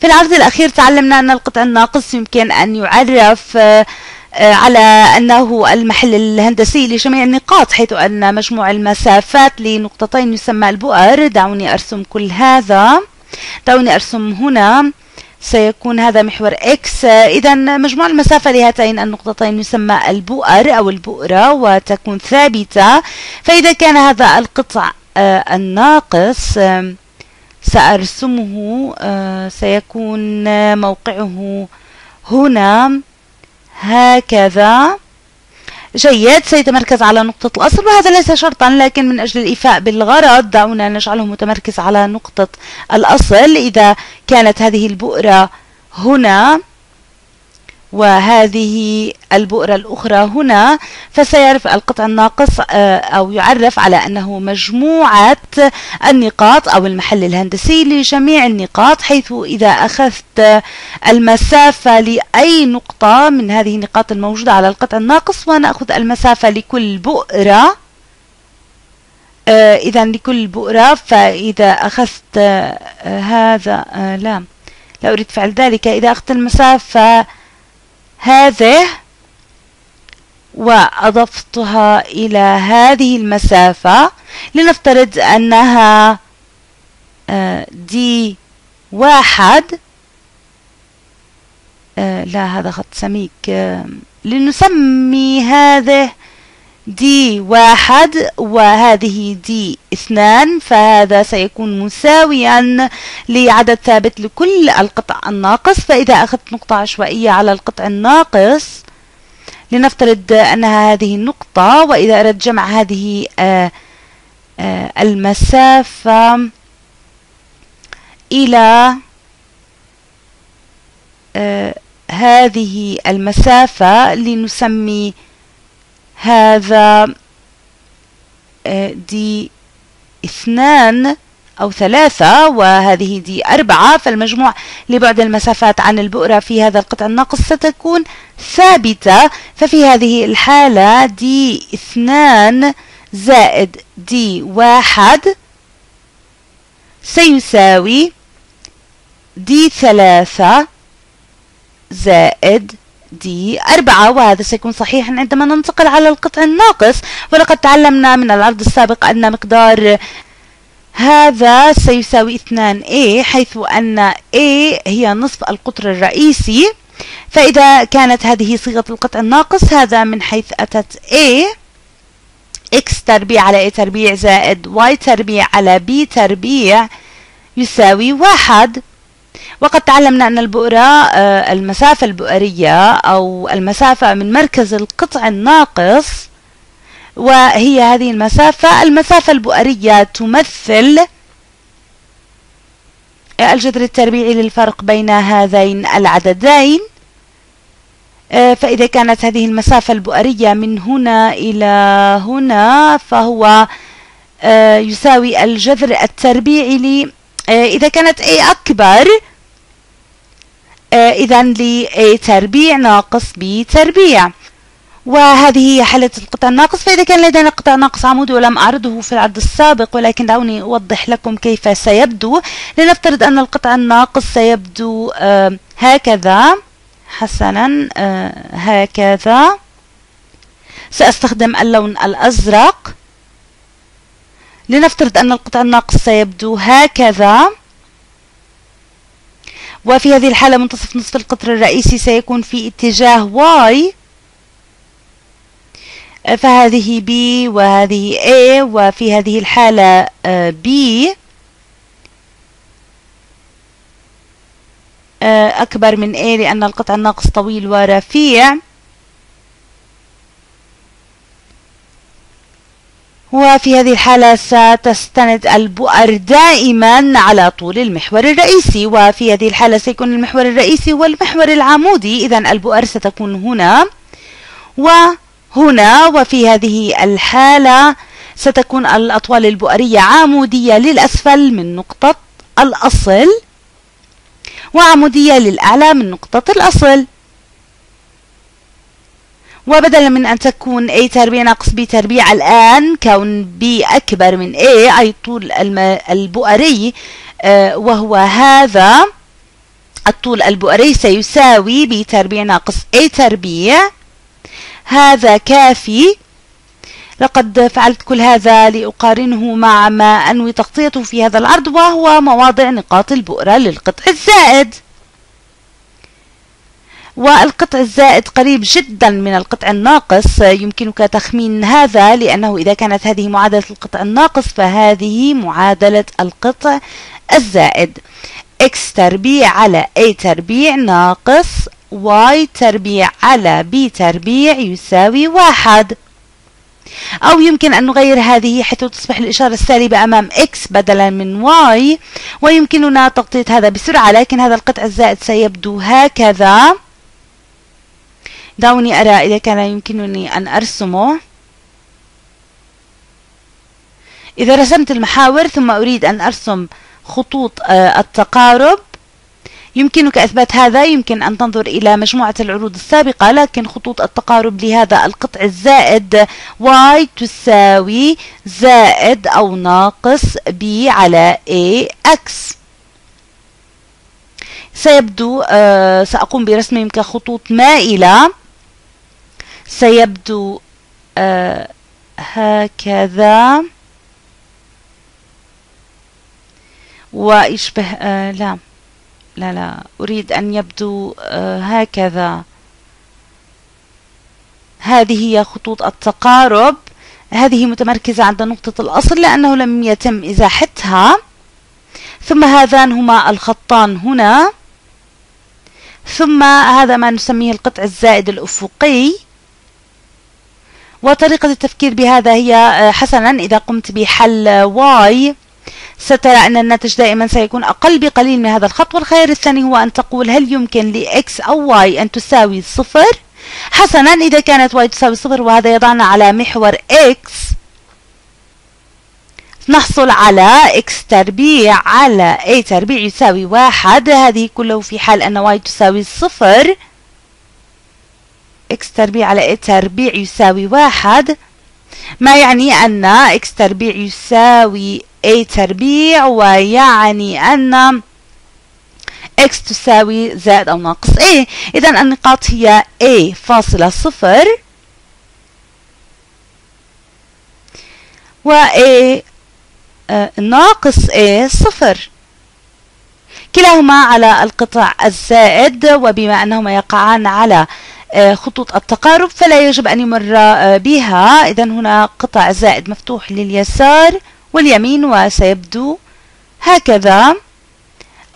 في العرض الأخير تعلمنا أن القطع الناقص يمكن أن يعرف آه، آه، على أنه المحل الهندسي لجميع النقاط حيث أن مجموع المسافات لنقطتين يسمى البؤر. دعوني أرسم كل هذا. دعوني أرسم هنا. سيكون هذا محور X. إذا مجموع المسافة لهاتين النقطتين يسمى البؤر أو البؤرة وتكون ثابتة. فإذا كان هذا القطع آه، الناقص سأرسمه آه، سيكون موقعه هنا. هكذا. جيد سيتمركز على نقطة الأصل. وهذا ليس شرطا لكن من أجل الإيفاء بالغرض دعونا نجعله متمركز على نقطة الأصل. إذا كانت هذه البؤرة هنا وهذه البؤرة الأخرى هنا فسيعرف القطع الناقص آه، أو يعرف على أنه مجموعة النقاط أو المحل الهندسي لجميع النقاط حيث إذا أخذت المسافة لأي نقطة من هذه النقاط الموجودة على القطع الناقص ونأخذ المسافة لكل بؤرة. آه، إذا لكل بؤرة فإذا أخذت آه، هذا لا لا أريد فعل ذلك. إذا أخذت المسافة هذه وأضفتها إلى هذه المسافة لنفترض أنها آه، دي واحد آه، لا هذا خط سميك آه، لنسمي هذه دي واحد وهذه دي اثنان فهذا سيكون مساويا لعدد ثابت لكل القطع الناقص. فإذا أخذت نقطة عشوائية على القطع الناقص لنفترض أنها هذه النقطة وإذا أردت جمع هذه آه، آه، المسافة إلى آه، هذه المسافة لنسمي هذا آه، دي اثنان أو ثلاثة وهذه دي أربعة. فالمجموع لبعد المسافات عن البؤرة في هذا القطع الناقص ستكون ثابتة. ففي هذه الحالة دي اثنان زائد دي واحد سيساوي دي ثلاثة زائد دي أربعة وهذا سيكون صحيحا عندما ننتقل على القطع الناقص. ولقد تعلمنا من العرض السابق أن مقدار هذا سيساوي 2a حيث أن a هي نصف القطر الرئيسي. فإذا كانت هذه صيغة القطع الناقص هذا من حيث أتت a. X تربيع على a تربيع زائد y تربيع على b تربيع يساوي واحد. وقد تعلمنا أن البؤرة آه، المسافة البؤرية أو المسافة من مركز القطع الناقص وهي هذه المسافة المسافة البؤرية تمثل الجذر التربيعي للفرق بين هذين العددين. آه، فإذا كانت هذه المسافة البؤرية من هنا إلى هنا فهو آه، يساوي الجذر التربيعي إذا كانت A أكبر إذا ل A تربيع ناقص B تربيع وهذه هي حالة القطع الناقص فإذا كان لدينا قطع ناقص عمودي ولم أعرضه في العرض السابق ولكن دعوني أوضح لكم كيف سيبدو. لنفترض أن القطع الناقص سيبدو آه، هكذا. حسنا آه، هكذا. سأستخدم اللون الأزرق. لنفترض أن القطع الناقص سيبدو هكذا. وفي هذه الحالة منتصف نصف القطر الرئيسي سيكون في اتجاه Y فهذه B وهذه A وفي هذه الحالة آه، B. آه، أكبر من A لأن القطع الناقص طويل ورفيع. وفي هذه الحالة ستستند البؤر دائما على طول المحور الرئيسي وفي هذه الحالة سيكون المحور الرئيسي هو المحور العمودي. إذا البؤر ستكون هنا وهنا وفي هذه الحالة ستكون الأطوال البؤرية عمودية للأسفل من نقطة الأصل وعمودية للأعلى من نقطة الأصل. وبدلا من أن تكون A تربيع ناقص B تربيع الآن كون B أكبر من A أي طول البؤري آه، وهو هذا الطول البؤري سيساوي B تربيع ناقص A تربيع. هذا كافي. لقد فعلت كل هذا لأقارنه مع ما أنوي تغطيته في هذا العرض وهو مواضع نقاط البؤرة للقطع الزائد. والقطع الزائد قريب جدا من القطع الناقص. يمكنك تخمين هذا لأنه إذا كانت هذه معادلة القطع الناقص فهذه معادلة القطع الزائد. X تربيع على a تربيع ناقص y تربيع على b تربيع يساوي واحد. أو يمكن أن نغير هذه حيث تصبح الإشارة السالبة أمام x بدلا من y ويمكننا تغطية هذا بسرعة لكن هذا القطع الزائد سيبدو هكذا. دعوني أرى إذا كان يمكنني أن أرسمه إذا رسمت المحاور ثم أريد أن أرسم خطوط آه، التقارب يمكنك إثبات هذا. يمكن أن تنظر إلى مجموعة العروض السابقة لكن خطوط التقارب لهذا القطع الزائد y تساوي زائد أو ناقص b على ax سيبدو آه سأقوم برسمهم كخطوط مائلة. سيبدو آه هكذا. ويشبه آه لا لا لا أريد أن يبدو آه هكذا. هذه هي خطوط التقارب. هذه متمركزة عند نقطة الأصل لأنه لم يتم إزاحتها. ثم هذان هما الخطان هنا. ثم هذا ما نسميه القطع الزائد الأفقي. وطريقة التفكير بهذا هي آه، حسنا إذا قمت بحل y سترى أن الناتج دائما سيكون أقل بقليل من هذا الخط والخيار الثاني هو أن تقول هل يمكن ل x أو y أن تساوي صفر؟ حسنا إذا كانت y تساوي صفر وهذا يضعنا على محور x نحصل على x تربيع على a تربيع يساوي واحد. هذه كله في حال أن y تساوي صفر. X تربيع على تربيع يساوي واحد. ما يعني أن x تربيع يساوي a تربيع؟ ويعني أن x تساوي زائد أو ناقص a. إذا النقاط هي a فاصلة صفر. و a آه، ناقص a صفر. كلاهما على القطع الزائد وبما أنهما يقعان على خطوط التقارب فلا يجب أن يمر آه، بها. إذا هنا قطع زائد مفتوح لليسار واليمين وسيبدو هكذا.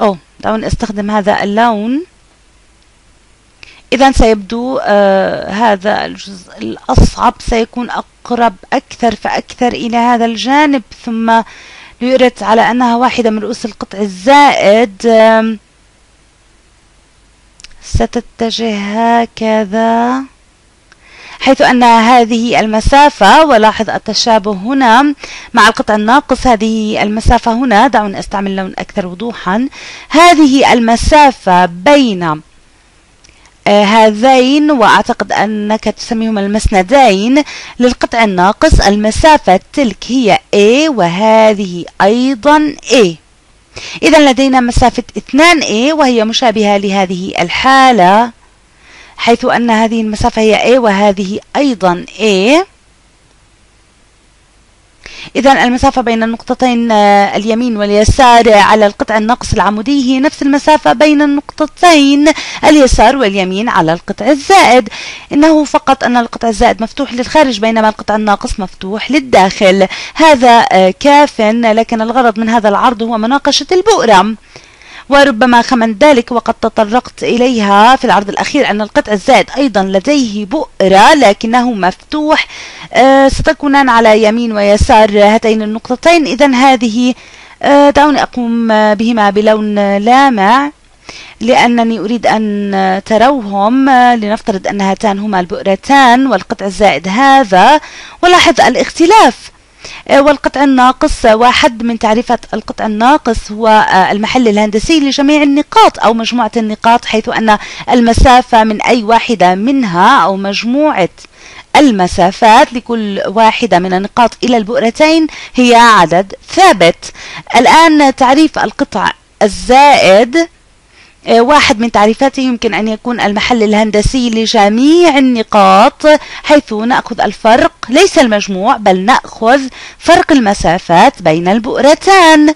أو دعوني أستخدم هذا اللون. إذا سيبدو آه هذا الجزء الأصعب سيكون أقرب أكثر فأكثر إلى هذا الجانب. ثم ليرت على أنها واحدة من رؤوس القطع الزائد. آه ستتجه هكذا. حيث أن هذه المسافة ولاحظ التشابه هنا مع القطع الناقص هذه المسافة هنا دعوني أستعمل لون أكثر وضوحا. هذه المسافة بين آه، هذين وأعتقد أنك تسميهما المسندين للقطع الناقص. المسافة تلك هي A وهذه أيضا A. إذا لدينا مسافة 2A وهي مشابهة لهذه الحالة حيث أن هذه المسافة هي A وهذه أيضا A. إذا المسافة بين النقطتين آه، اليمين واليسار على القطع الناقص العمودي هي نفس المسافة بين النقطتين اليسار واليمين على القطع الزائد. إنه فقط أن القطع الزائد مفتوح للخارج بينما القطع الناقص مفتوح للداخل. هذا آه، كاف لكن الغرض من هذا العرض هو مناقشة البؤرة. وربما خمن ذلك وقد تطرقت إليها في العرض الأخير أن القطع الزائد أيضا لديه بؤرة لكنه مفتوح. آه، ستكونان على يمين ويسار هاتين النقطتين. إذا هذه آه، دعوني أقوم بهما بلون لامع لأنني أريد أن تروهم. لنفترض أن هاتان هما البؤرتان والقطع الزائد هذا. ولاحظ الاختلاف. آه، والقطع الناقص واحد من تعريفات القطع الناقص هو آه، المحل الهندسي لجميع النقاط أو مجموعة النقاط حيث أن المسافة من أي واحدة منها أو مجموعة المسافات لكل واحدة من النقاط إلى البؤرتين هي عدد ثابت. الآن تعريف القطع الزائد آه، واحد من تعريفاته يمكن أن يكون المحل الهندسي لجميع النقاط حيث نأخذ الفرق ليس المجموع بل نأخذ فرق المسافات بين البؤرتان.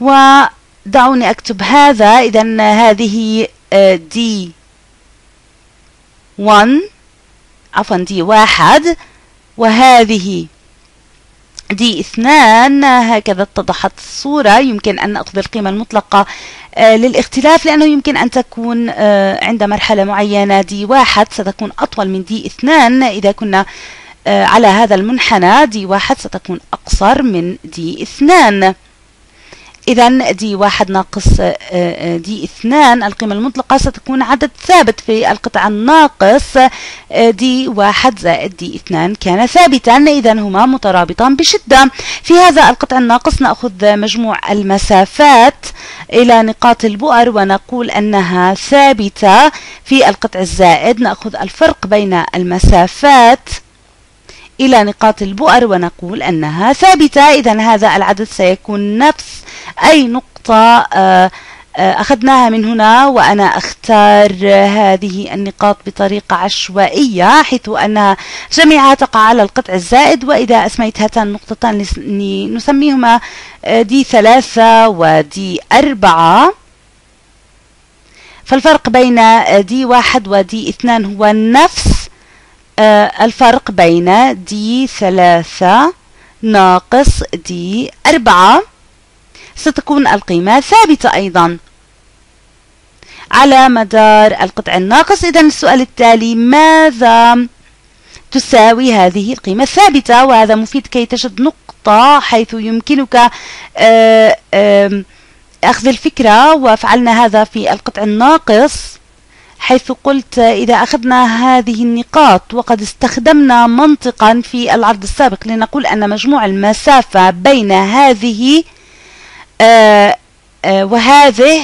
ودعوني أكتب هذا إذا هذه دي آه، 1 عفوا دي واحد وهذه دي اثنان هكذا اتضحت الصورة. يمكن أن نأخذ القيمة المطلقة آه للاختلاف لأنه يمكن أن تكون آه عند مرحلة معينة دي واحد ستكون أطول من دي اثنان. إذا كنا آه على هذا المنحنى دي واحد ستكون أقصر من دي اثنان. إذا دي واحد ناقص آه، آه، دي اثنان. القيمة المطلقة ستكون عدد ثابت في القطع الناقص آه، دي واحد زائد دي اثنان كان ثابتا. إذا هما مترابطان بشدة. في هذا القطع الناقص نأخذ مجموع المسافات إلى نقاط البؤر ونقول أنها ثابتة. في القطع الزائد نأخذ الفرق بين المسافات. إلى نقاط البؤر ونقول أنها ثابتة. إذا هذا العدد سيكون نفس أي نقطة آه، آه، أخذناها من هنا وأنا أختار هذه النقاط بطريقة عشوائية حيث أنها جميعها تقع على القطع الزائد وإذا أسميت هاتان النقطتان نسميهما آه، دي ثلاثة ودي أربعة. فالفرق بين دي واحد ودي اثنان هو نفس الفرق بين دي ثلاثة ناقص دي أربعة. ستكون القيمة ثابتة أيضا. على مدار القطع الناقص إذا السؤال التالي ماذا تساوي هذه القيمة الثابتة؟ وهذا مفيد كي تجد نقطة حيث يمكنك آه، أخذ الفكرة. وفعلنا هذا في القطع الناقص. حيث قلت إذا أخذنا هذه النقاط وقد استخدمنا منطقا في العرض السابق لنقول أن مجموع المسافة بين هذه آه، آه، وهذه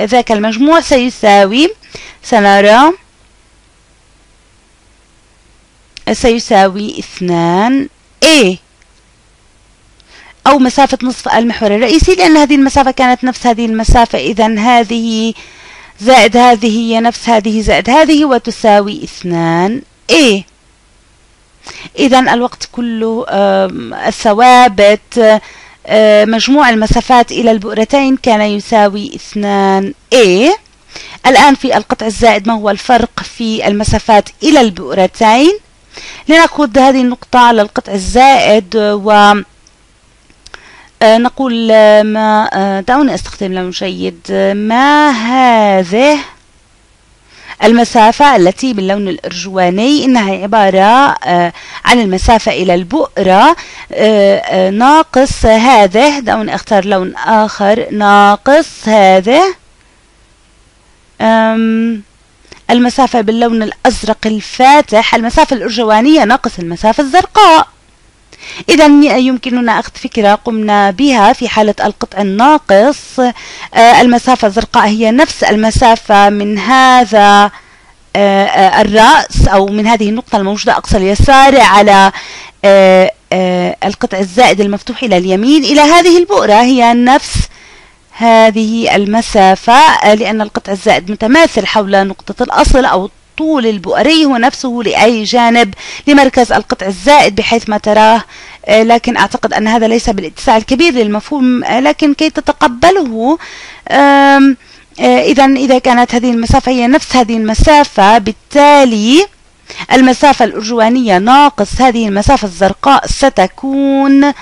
ذاك المجموع سيساوي سنرى سيساوي اثنان A أو مسافة نصف المحور الرئيسي لأن هذه المسافة كانت نفس هذه المسافة إذا هذه زائد هذه هي نفس هذه زائد هذه وتساوي اثنان A. إذا الوقت كله الثوابت مجموع المسافات إلى البؤرتين كان يساوي 2 A. الآن في القطع الزائد ما هو الفرق في المسافات إلى البؤرتين؟ لنأخذ هذه النقطة على القطع الزائد و نقول آه، ما دعوني استخدم لون جيد. ما هذه المسافة التي باللون الأرجواني؟ إنها عبارة آه، عن المسافة إلى البؤرة. آه، آه، ناقص هذه. دعوني أختار لون آخر. ناقص هذه. المسافة باللون الأزرق الفاتح. المسافة الأرجوانية ناقص المسافة الزرقاء. إذا يمكننا أخذ فكرة قمنا بها في حالة القطع الناقص. آه، المسافة الزرقاء هي نفس المسافة من هذا آه، آه، الرأس أو من هذه النقطة الموجودة أقصى اليسار على القطع الزائد المفتوح إلى اليمين. إلى هذه البؤرة هي نفس هذه المسافة لأن القطع الزائد متماثل حول نقطة الأصل أو طول البؤري هو نفسه لأي جانب لمركز القطع الزائد بحيث ما تراه آه، لكن أعتقد أن هذا ليس بالاتساع الكبير للمفهوم آه، لكن كي تتقبله آه، إذا إذا كانت هذه المسافة هي نفس هذه المسافة بالتالي المسافة الأرجوانية ناقص هذه المسافة الزرقاء ستكون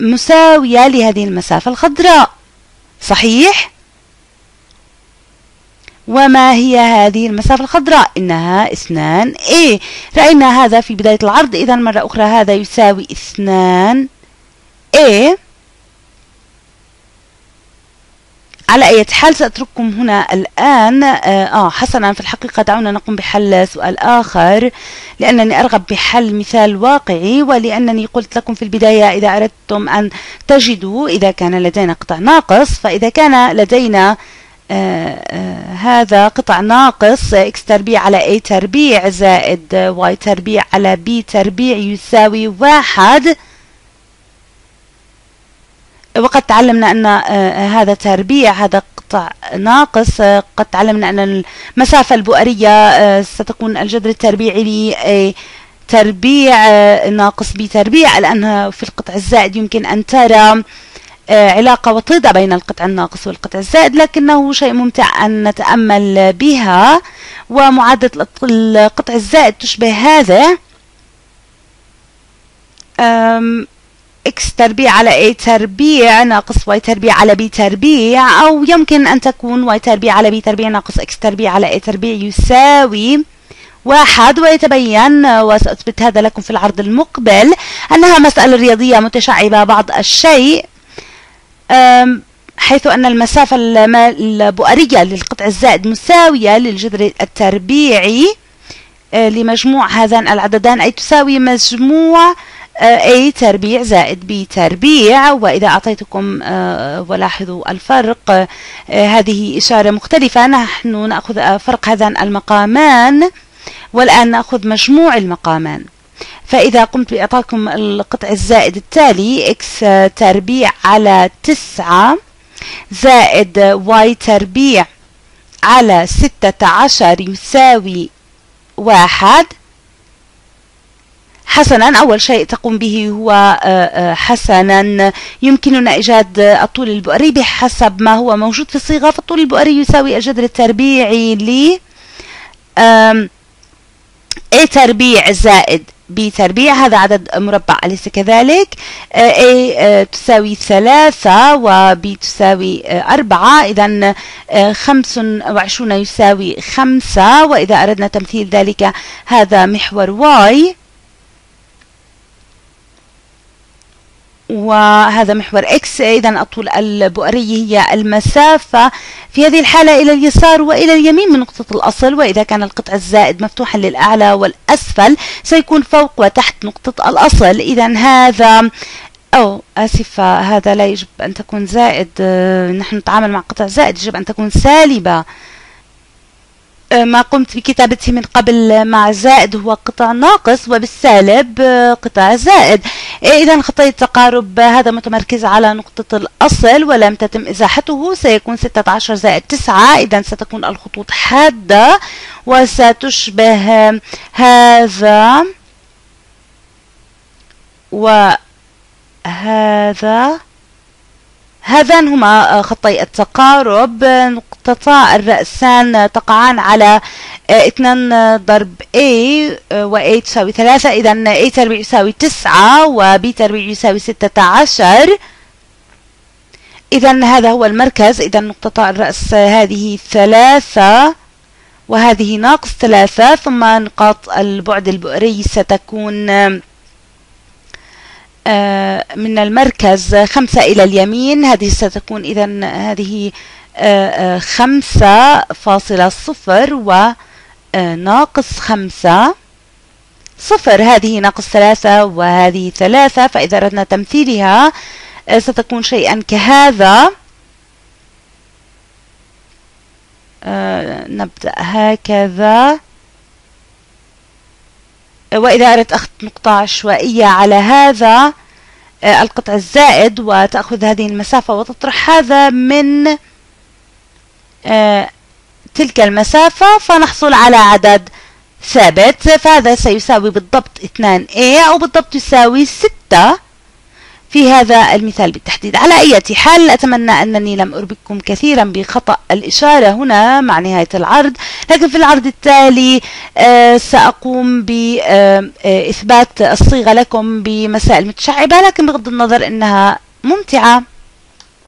مساوية لهذه المسافة الخضراء صحيح؟ وما هي هذه المسافة الخضراء؟ إنها اثنان A. رأينا هذا في بداية العرض. إذا مرة أخرى هذا يساوي اثنان A. على أي حال سأترككم هنا الآن. آه, آه حسنا في الحقيقة دعونا نقوم بحل سؤال آخر. لأنني أرغب بحل مثال واقعي ولأنني قلت لكم في البداية إذا أردتم أن تجدوا إذا كان لدينا قطع ناقص فإذا كان لدينا هذا قطع ناقص x تربيع على a تربيع زائد y تربيع على b تربيع يساوي واحد. وقد تعلمنا أن هذا تربيع هذا قطع ناقص. قد تعلمنا أن المسافة البؤرية ستكون الجذر التربيعي تربيع ناقص بتربيع لأنها في القطع الزائد يمكن أن ترى علاقة وطيدة بين القطع الناقص والقطع الزائد لكنه شيء ممتع أن نتأمل بها ومعادلة القطع الزائد تشبه هذا. x تربيع على a تربيع ناقص y تربيع على b تربيع أو يمكن أن تكون y تربيع على b تربيع ناقص x تربيع على a تربيع يساوي واحد. ويتبين وسأثبت هذا لكم في العرض المقبل أنها مسألة رياضية متشعبة بعض الشيء. حيث أن المسافة البؤرية للقطع الزائد مساوية للجذر التربيعي أه، لمجموع هذان العددان أي تساوي مجموع أه، A تربيع زائد B تربيع. وإذا أعطيتكم أه، ولاحظوا الفرق هذه إشارة مختلفة. نحن نأخذ فرق هذان المقامان والآن نأخذ مجموع المقامان. فإذا قمت بإعطاكم القطع الزائد التالي x تربيع على تسعة زائد y تربيع على ستة عشر يساوي واحد. حسنا أول شيء تقوم به هو آه، آه، حسنا. يمكننا إيجاد الطول البؤري بحسب ما هو موجود في الصيغة. فالطول البؤري يساوي الجذر التربيعي ل A تربيع زائد B تربيع هذا عدد مربع أليس كذلك؟ آه، A آه، تساوي ثلاثة و B تساوي آه، أربعة. إذا خمس وعشرون يساوي خمسة. وإذا أردنا تمثيل ذلك هذا محور Y وهذا محور X. إذا الطول البؤري هي المسافة. في هذه الحالة إلى اليسار وإلى اليمين من نقطة الأصل. وإذا كان القطع الزائد مفتوحا للأعلى والأسفل سيكون فوق وتحت نقطة الأصل. إذا هذا أو آسفة هذا لا يجب أن تكون زائد. نحن نتعامل مع قطع زائد يجب أن تكون سالبة. آه، ما قمت بكتابته من قبل مع زائد هو قطع ناقص وبالسالب آه، قطع زائد. آه، إذا خطي التقارب هذا متمركز على نقطة الأصل ولم تتم إزاحته سيكون 16 زائد 9 إذا ستكون الخطوط حادة وستشبه هذا وهذا هذان هما خطي التقارب. نقطتا الرأسان تقعان على اثنان ضرب A و A تساوي ثلاثة. إذا A تربيع يساوي تسعة و B تربيع يساوي ستة عشر. إذا هذا هو المركز. إذا نقطة الرأس هذه ثلاثة وهذه ناقص ثلاثة. ثم نقاط البعد البؤري ستكون آه، من المركز خمسة إلى اليمين. هذه ستكون إذا هذه آه، آه، خمسة فاصلة صفر وناقص خمسة صفر. هذه ناقص ثلاثة وهذه ثلاثة فإذا أردنا تمثيلها ستكون شيئا كهذا. نبدأ هكذا. وإذا أردت أخذ نقطة عشوائية على هذا آه، القطع الزائد وتأخذ هذه المسافة وتطرح هذا من آه، تلك المسافة فنحصل على عدد ثابت فهذا سيساوي بالضبط 2a أو بالضبط يساوي 6 في هذا المثال بالتحديد. على أي حال أتمنى أنني لم أربككم كثيرا بخطأ الإشارة هنا مع نهاية العرض. لكن في العرض التالي آه، سأقوم بإثبات الصيغة لكم بمسائل متشعبة لكن بغض النظر أنها ممتعة.